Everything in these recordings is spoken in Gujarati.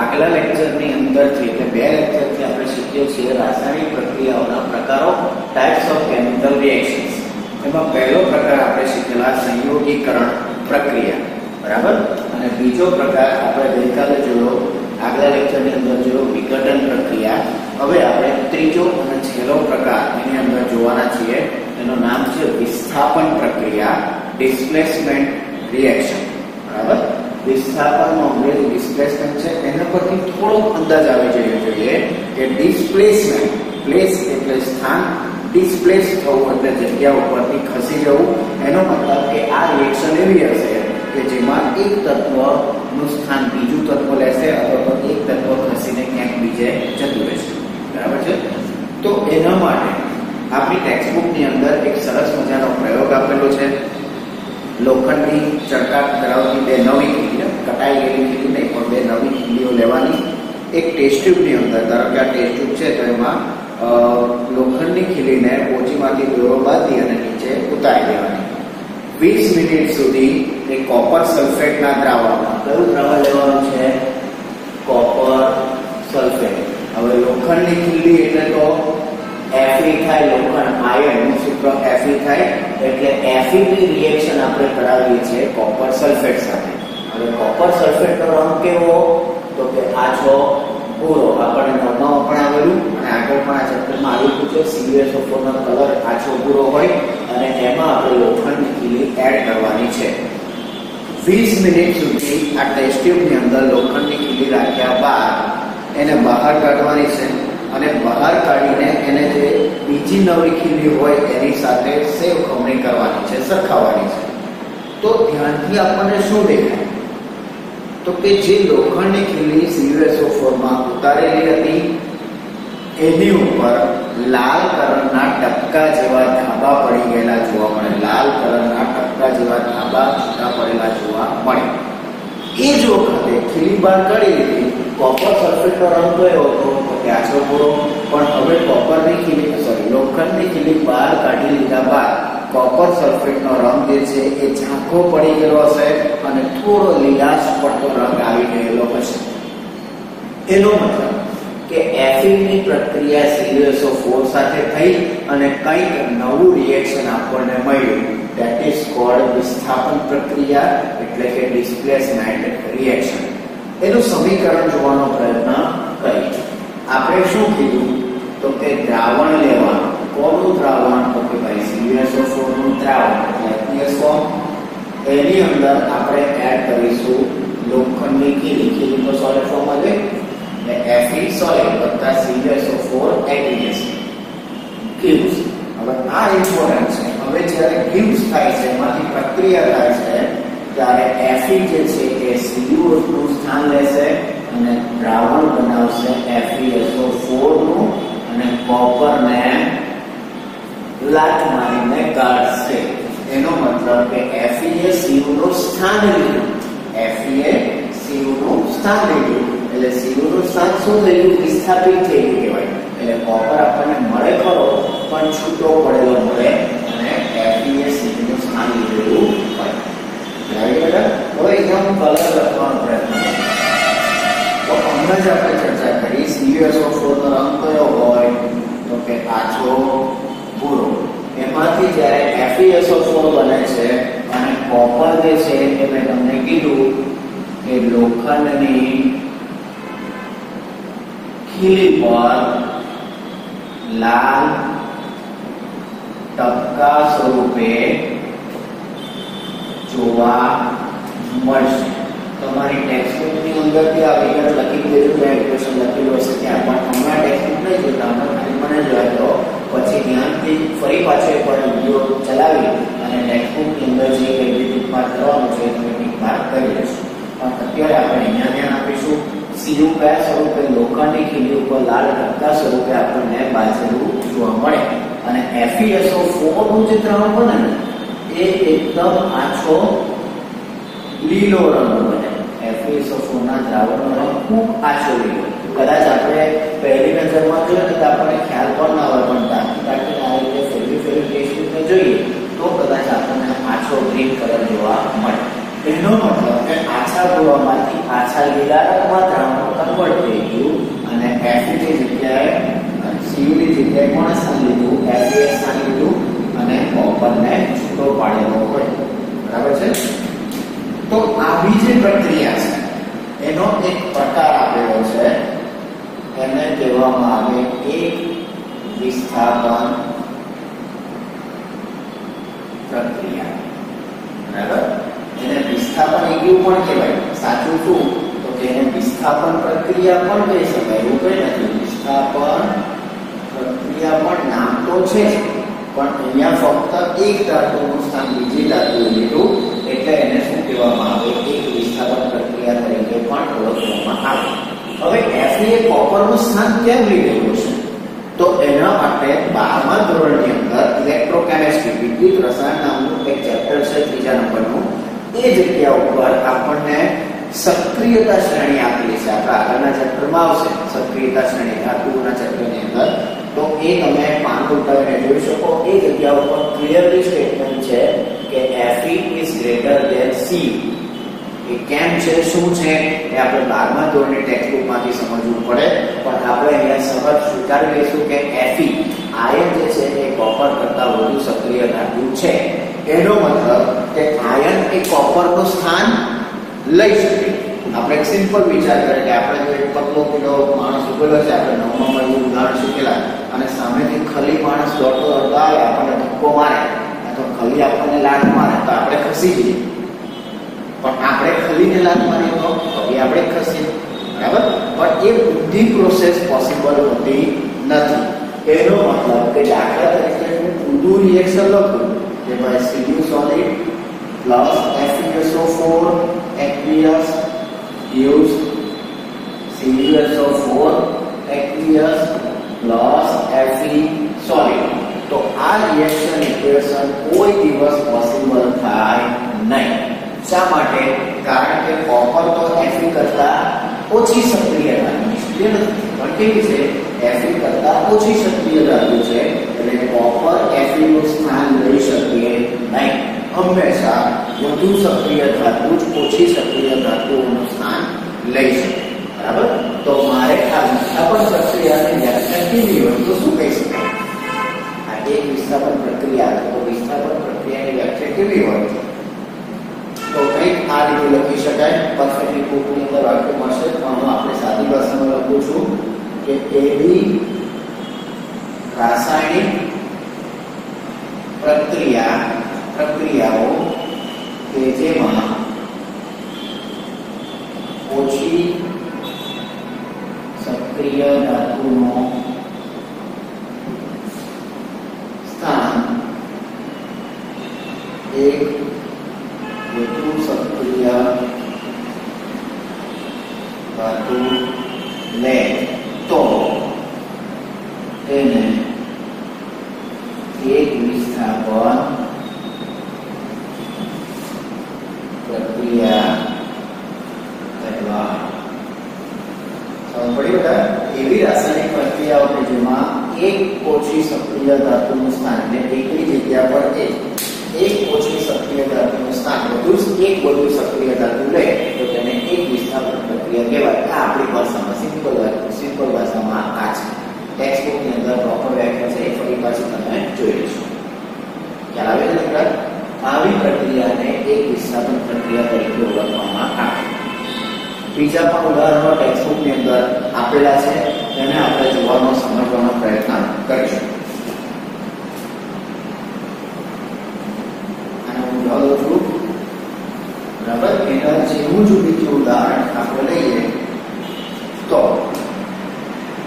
આગલા લેક્ચરની અંદરથી એટલે બે લેક્ચરથી આપણે શીખીએ છીએ, રાસાયણિક પ્રક્રિયાઓના પ્રકારો ટાઈપ્સ ઓફ કેમિકલ રિએક્શન્સ એમાં પહેલો પ્રકાર આપણે શીખેલા સંયોગીકરણ પ્રક્રિયા. બરાબર? અને બીજો પ્રકાર આપણે ગઈકાલે જોયો, આગલા લેક્ચરની અંદર જોયો વિઘટન પ્રક્રિયા. હવે આપણે ત્રીજો અને છેલ્લો પ્રકાર એની અંદર જોવાના છીએ. એનું નામ છે વિસ્થાપન પ્રક્રિયા ડિસ્પ્લેસમેન્ટ રિએક્શન વિસ્થાપનનો અંગ્રેજી ડિસ્પ્લેસમેન્ટ છે, એના પરથી થોડો અંદાજ આવી જવો જોઈએ કે ડિસ્પ્લેસમેન્ટ પ્લેસ એટલે સ્થાન ડિસ્પ્લેસ થવું એટલે જગ્યા ઉપરથી ખસી જવું. એનો મતલબ કે આ રિએક્શન એવી હશે કે જેમાં એક તત્વનું સ્થાન બીજું તત્વ લેશે અથવા એક તત્વ ખસીને ક્યાંક બીજે જતું રહેશે. બરાબર છે? તો એના માટે આપણી ટેક્સ્ટબુકની અંદર એક સરસ મજાનો પ્રયોગ આપેલો છે. લોખંડની ચડકાટ ધરાવતી બે નવી કટાઈ ગયેલી ખીલી નહીં, પણ બે નવી ખીલીઓ લેવાની. એક ટેસ્ટ અંદર, ધારો કે આ ટેસ્ટ છે, તો એમાં લોખંડની ખીલીને ઓછીમાંથી દોરો બાંધી અને નીચે ઉતારી દેવાની. વીસ મિનિટ સુધી એ કોપર સલ્ફેટના દ્રાવણમાં. કયું દ્રાવણ લેવાનું છે? Copper sulphate. હવે લોખંડની ખીલી એટલે તો એફી થાય લોખંડ આયર્નનું સૂત્ર એફી થાય એટલે એફીની રિએક્શન આપણે કરાવીએ છીએ કોપર સલ્ફેટ સાથે. હવે કોપર સલ્ફેટ રંગ કેવો? તો કે આ છો ભૂરો આપણને નવમાં પણ આવેલું અને આગળ પણ આ ચેપ્ટરમાં આવ્યું છે. સીવીએસ ઓફોનો કલર આછો ભૂરો હોય અને એમાં આપણે લોખંડની કીલી એડ કરવાની છે. વીસ મિનિટ સુધી આ ટેસ્ટ ટ્યુબની અંદર લોખંડની કીલી રાખ્યા બાદ એને બહાર કાઢવાની છે અને બહાર કાઢીને એને જે બીજી નવી ખીલી હોય એની સાથે સેવ ખમણી કરવાની છે સરખાવાની છે. તો ધ્યાનથી આપણને શું દેખાય? તો કે જે લોખંડની ખીલી CuSO4 માં ઉતારેલી હતી, એની ઉપર લાલ કલરના ટપકા જેવા ધાબા પડી ગયેલા જોવા મળે. લાલ કલરના ટપકા જેવા ધાબા છૂટા પડેલા જોવા મળે. એ જ વખતે ખીલી બહાર કાઢી લીધી. કોપર સલ્ફેટનો રંગ ગયો હતો તો કે આછો પૂરો પણ હવે કોપરની ખીલી સોરી લોખંડની ખીલી બહાર કાઢી લીધા બાદ કોપર સલ્ફેટનો રંગ જે છે એ ઝાંખો પડી ગયેલો હશે અને થોડો લીલાશ પડતો રંગ આવી ગયેલો હશે. એનો મતલબ કે એફિડની પ્રક્રિયા CuSO4 સાથે થઈ અને કંઈક નવું રિએક્શન આપણને મળ્યું. દેટ ઇઝ કોલ્ડ વિસ્થાપન પ્રક્રિયા, એટલે કે ડિસ્પ્લેસમેન્ટ રિએક્શન એનું સમીકરણ જોવાનો પ્રયત્ન કરીએ આપણે શું કીધું? તો કે દ્રાવણ લેવાનું. કોનું દ્રાવણ તો કે ભાઈ CuSO4 નું દ્રાવણ એટલે form એની અંદર આપણે એડ કરીશું લોખંડની ખીલી ખીલી તો સોલિડ ફોર્મમાં જોઈએ એટલે Fe સોલિડ વત્તા CuSO4 aqueous ક્યુબ્સ હવે આ ઇમ્પોર્ટન્ટ છે હવે જ્યારે ક્યુબ્સ થાય છે એમાંથી પ્રક્રિયા થાય છે ત્યારે Fe જે છે એ CO નું સ્થાન લેશે અને દ્રાવણ બનાવશે FeSO4 નું અને કોપર ને લાટ મારીને કાઢશે એનો મતલબ કે Fe એ સ્થાન લીધું. Fe એ સ્થાન લીધું. એટલે CO સ્થાન શું થયું? વિસ્થાપિત થઈ ગયું કહેવાય. એટલે કોપર આપણને મળે ખરો, પણ છૂટો પડેલો મળે અને FeS નું સ્થાન લીધેલું હોય. હવે એકદમ કલર લખવાનો પ્રયત્ન તો હમણાં જ આપણે ચર્ચા કરી સીયુએસઓ ફોરનો રંગ કયો હોય? તો કે આછો ભૂરો એમાંથી જ્યારે FeSO4 બને છે, અને કોપર જે છે એ મેં તમને કીધું કે લોખંડની ખીલી પર લાલ ટપકા સ્વરૂપે જોવા મળશે. તમારી ટેક્સ્ટબુકની અંદર બી આ વિગત લખી દેજો, મેં ઇક્વેશન લખેલું હશે ત્યાં પણ ટેક્સ્ટબુક જોતા મને જોયા પછી ધ્યાનથી ફરી પાછો એક વાર વીડિયો ચલાવી અને ટેક્સ્ટબુકની અંદર જે કંઈ ટીક માર્ક કરવાનું છે તમે ટીક કરી લેશું. પણ અત્યારે આપણે અહીંયા ધ્યાન આપીશું. સીધું કયા સ્વરૂપે? લોખંડની ખીલી ઉપર, લાલ ટપકા સ્વરૂપે આપણને બાજેલું જોવા મળે. અને FeSO4 ફોરનું જે દ્રાવણ બને ને, એ એકદમ આછો લીલો રંગ બને. FeSO4 ના દ્રાવણનો રંગ ખૂબ આછો લીલો. કદાચ આપણે નજરમાં જોઈએ આપણને ખ્યાલ પણ ના હોય પણ તાકી તાકીને આ રીતે ફેરવી ફેરવી ટેસ્ટ જોઈએ, તો કદાચ આપણને આછો ગ્રીન કલર જોવા મળે. એનો મતલબ કે આછા આછા આછા લીલા રંગમાં દ્રાવણ કન્વર્ટ થઈ ગયું અને એસિડની જગ્યાએ સીયુની જગ્યાએ કોણે સ્થાન લીધું? એસિડ સ્થાન લીધું અને કોપરને છૂટો પાડેલો હોય. બરાબર છે? તો આવી જે પ્રક્રિયા છે, એનો એક પ્રકાર આપેલો છે કહેવામાં આવે એક વિસ્થાપન પ્રક્રિયા બરાબર એને વિસ્થાપન એવું પણ કહેવાય. સાચું શું? તો કે એને વિસ્થાપન પ્રક્રિયા પણ કહી શકાય. એવું કઈ નથી. વિસ્થાપન પ્રક્રિયા પણ નામ તો છે પણ અહીંયા ફક્ત એક ધાતુનું સ્થાન, બીજી ધાતુએ લીધું એટલે એને શું કહેવામાં આવે એક વિસ્થાપન પ્રક્રિયા તરીકે પણ ઓળખવામાં આવે હવે F એ કોપરનું સ્થાન કેમ લીધેલું છે તો એના માટે બારમા ધોરણની અંદર ઇલેક્ટ્રોકેમિસ્ટ્રી વિદ્યુત રસાયણ નામનું એક ચેપ્ટર છે, ત્રીજા નંબરનું. એ જગ્યા ઉપર આપણને સક્રિયતા શ્રેણી આપેલી છે. આપણા આગળના ચેપ્ટરમાં આવશે સક્રિયતા શ્રેણી. ધાતુઓના ચેપ્ટરની અંદર. તો એ તમે પાન ઉલટાવીને જોઈ શકો. એ જગ્યા ઉપર ક્લિયરલી સ્ટેટમેન્ટ છે કે Fe is greater than C. એ કેમ છે, શું છે, એ આપણે બારમા ધોરણની ટેક્સ્ટબુકમાંથી સમજવું પડે. પણ આપણે અહીંયા સહજ સ્વીકારી લઈશું કે એફી આયન જે છે, એ કોપર કરતા વધુ સક્રિય ધાતુ છે. એનો મતલબ કે આયન એ કોપરનું સ્થાન લઈ શકે. આપણે એક સિમ્પલ વિચાર કરીએ કે આપણે જો એક પતલો કિલો માણસ ઉભેલો છે, આપણે નવમાં એવું ઉદાહરણ શીખેલા અને સામેથી ખલી માણસ દોડતો દોડતો આવે, આપણને ધક્કો મારે તો ખલી આપણને લાટ મારે, તો આપણે ખસી જઈએ. પણ આપણે ખલીને લાત મારીએ તો પગે આપણે ખસીએ બરાબર? પણ એ બધી પ્રોસેસ પોસિબલ હોતી નથી. એનો મતલબ કે દાખલા તરીકે હું ઊંધું રિએક્શન લખું, જેમાં સીધું solid plus FeSO4 four gives CuSO4 aqueous plus Fe solid તો આ રિએક્શન ઇક્વેશન કોઈ દિવસ પોસિબલ થાય નહીં શા માટે કારણ કે કોપર તો Fe કરતા ઓછી સક્રિય ધાતુ છે પણ કેવી છે Fe કરતા ઓછી સક્રિય ધાતુ છે એટલે કોપર Fe નું સ્થાન લઈ શકીએ નહીં હંમેશા વધુ સક્રિય ધાતુ જ ઓછી સક્રિય ધાતુઓનું સ્થાન લઈ શકે બરાબર તો મારે આ વિસ્થાપન પ્રક્રિયાની વ્યાખ્યા કેવી હોય તો શું કહી શકાય આ એક વિસ્થાપન પ્રક્રિયા તો વિસ્થાપન પ્રક્રિયાની વ્યાખ્યા કેવી હોય તો કંઈક આ રીતે લખી શકાય પરફેક્ટલી બુકની અંદર વાક્ય મળશે પણ હું આપણે સાદી ભાષામાં લખું છું કે એવી રાસાયણિક પ્રક્રિયા પ્રક્રિયાઓ કે જેમાં ઓછી સક્રિય ધાતુનો સ્થાન એક વધુ સક્રિય ધાતુ લે તો તેને એક વિસ્થાપન પ્રક્રિયા કહેવાય સમજ પડી બધા એવી રાસાયણિક પ્રક્રિયાઓ કે જેમાં એક ઓછી સક્રિય ધાતુનું સ્થાન એટલે એકની જગ્યા પર એક એક ઓછી સક્રિય ધાતુનું સ્થાન વધુ એક વધુ સક્રિય ધાતુ લે તો તેને એક વિસ્થાપન પ્રક્રિયા કહેવાય આ આપણી ભાષામાં સિમ્પલ સિમ્પલ ભાષામાં આ છે ટેક્સ્ટ બુકની અંદર પ્રોપર વ્યાખ્યા છે એ ફરી પાછી તમે જોઈ લેશો ખ્યાલ આવે છે મિત્રો આવી પ્રક્રિયાને એક વિસ્થાપન પ્રક્રિયા તરીકે ઓળખવામાં આવે બીજા પણ ઉદાહરણો ટેક્સ્ટબુકની અંદર આપેલા છે, તેને આપણે જોવાનો સમજવાનો પ્રયત્ન કરીશું. અને હું લઉં છું બરાબર? એના જેવું જ બીજું ઉદાહરણ આપણે લઈએ, તો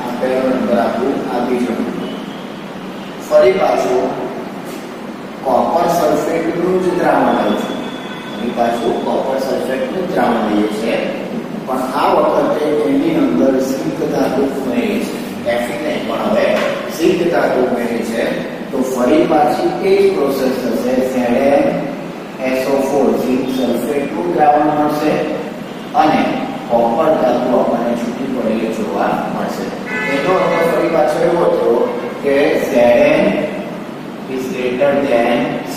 આ પહેલો નંબર આપણું આ બીજો ફરી પાછું કોપર સલ્ફેટનું જ દ્રાવણ આવ્યું છે. ફરી પાછું કોપર સલ્ફેટનું દ્રાવણ લઈએ છીએ પણ આ વખતે એની અંદર ઝીંક ધાતુ ઉમેરી છે Fe નહીં પણ હવે ઝીંક ધાતુ ઉમેરી છે તો ફરી પાછી એ જ પ્રોસેસ થશે ZnSO4 ઝીંક સલ્ફેટનું દ્રાવણ મળશે અને કોપર ધાતુ આપણને છૂટી પડેલી જોવા મળશે. એનો અર્થ ફરી પાછો એવો હતો કે Zn is greater than C.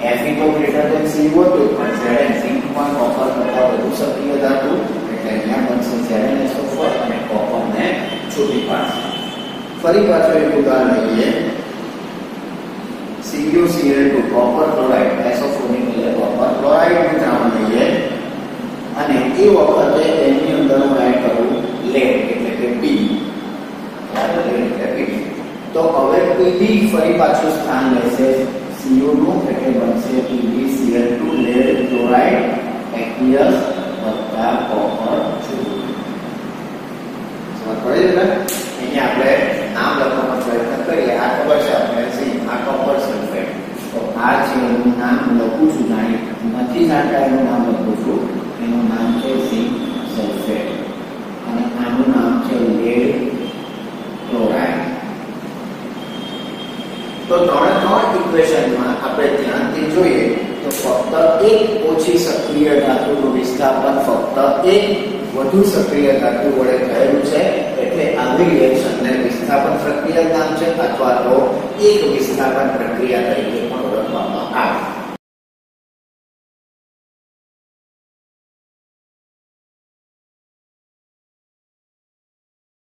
Fe તો greater than C હોતું, પણ Zn પણ કોપર કરતાં વધુ સક્રિય ધાતુ, એટલે અહીંયા બનશે ZN SO4 અને કોપરને છૂટી પાડશે. ફરી પાછળ એક ઉદાહરણ લઈએ. CuCl2 કોપર ક્લોરાઇડ SO4 એટલે કોપર ક્લોરાઇડનું દ્રાવણ લઈએ અને એ વખતે એની અંદર હું એડ કરું લેડ એટલે કે પી બરાબર લેડ એટલે પી તો હવે પીડી ફરી પાછું સ્થાન લેશે CO2 એટલે બનશે PbCl2 લેડ ક્લોરાઇડ aqueous વત્તા કોપર જૂથ સમજ પડી ને અહીંયા આપણે નામ લખવાનો પ્રયત્ન કરીએ આ ખબર છે આપણે સી આ કોપર સલ્ફેટ તો આ છે એનું નામ લખું છું જાણી નથી જાણતા એનું નામ લખું છું એનું નામ છે ઝીંક સલ્ફેટ અને આનું નામ છે લેડ ક્લોરાઇડ તો ત્રણે ત્રણ ઇક્વેશનમાં આપણે ધ્યાનથી જોઈએ તો ફક્ત એક ઓછી સક્રિય ધાતુનું વિસ્થાપન ફક્ત એક વધુ સક્રિય ધાતુ વડે થયેલું છે, એટલે આવી રિએક્શનને વિસ્થાપન પ્રક્રિયા નામ છે, અથવા તો એક વિસ્થાપન પ્રક્રિયા તરીકે પણ ઓળખવામાં